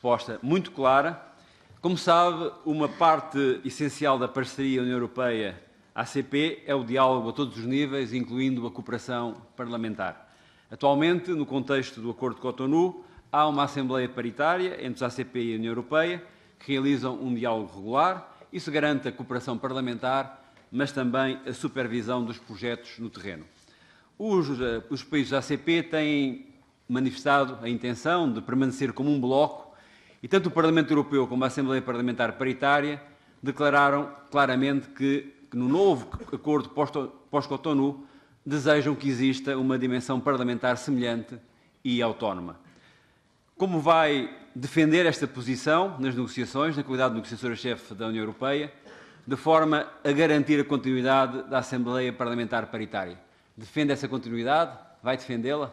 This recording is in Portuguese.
resposta muito clara. Como sabe, uma parte essencial da parceria União Europeia-ACP é o diálogo a todos os níveis, incluindo a cooperação parlamentar. Atualmente, no contexto do Acordo de Cotonou, há uma Assembleia Paritária entre a ACP e a União Europeia que realizam um diálogo regular. Isso garante a cooperação parlamentar, mas também a supervisão dos projetos no terreno. Os, eh, os países da ACP têm manifestado a intenção de permanecer como um bloco e tanto o Parlamento Europeu como a Assembleia Parlamentar Paritária declararam claramente que, que no novo acordo pós-Cotonou desejam que exista uma dimensão parlamentar semelhante e autónoma. Como vai defender esta posição nas negociações, na qualidade de negociadora-chefe da União Europeia, de forma a garantir a continuidade da Assembleia Parlamentar Paritária? Defende essa continuidade? Vai defendê-la?